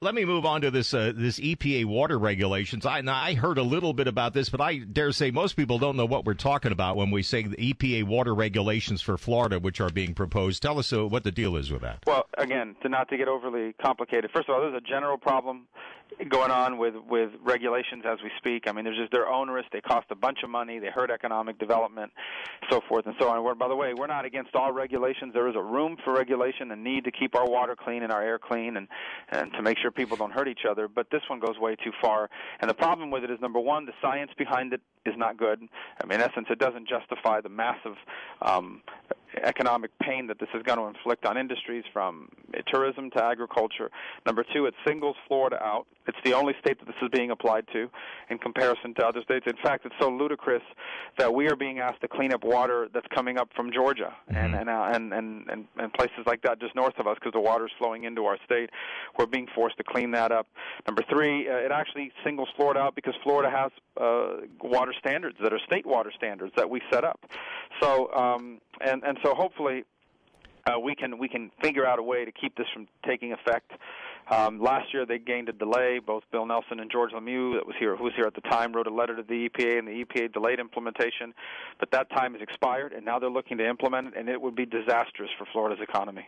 Let me move on to this uh, this EPA water regulations. I I heard a little bit about this, but I dare say most people don't know what we're talking about when we say the EPA water regulations for Florida, which are being proposed. Tell us uh, what the deal is with that. Well, again, to not to get overly complicated. First of all, there's a general problem going on with with regulations as we speak. I mean, there's just they're onerous. They cost a bunch of money. They hurt economic development, so forth and so on. We're, by the way, we're not against all regulations. There is a room for regulation and need to keep our water clean and our air clean, and and to make sure people don't hurt each other. But this one goes way too far. And the problem with it is number one, the science behind it is not good. I mean, in essence, it doesn't justify the massive um, economic pain that this is going to inflict on industries from tourism to agriculture. Number two, it singles Florida out. It's the only state that this is being applied to in comparison to other states. In fact, it's so ludicrous that we are being asked to clean up water that's coming up from Georgia mm-hmm. and, and, uh, and, and, and, and places like that just north of us because the water is flowing into our state. We're being forced to clean that up. Number three, uh, it actually singles Florida out because Florida has uh, water standards that are state water standards that we set up. So, um, and, and so hopefully uh, we can we can figure out a way to keep this from taking effect. Um, last year they gained a delay. Both Bill Nelson and George LeMieux, that was here, who was here at the time, wrote a letter to the EPA, and the EPA delayed implementation. But that time has expired, and now they're looking to implement it, and it would be disastrous for Florida's economy.